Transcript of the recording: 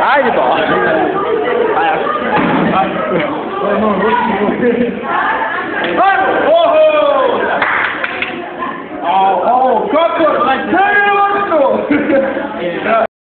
Haydi bak. Oho! Oh, oh, Coco, like!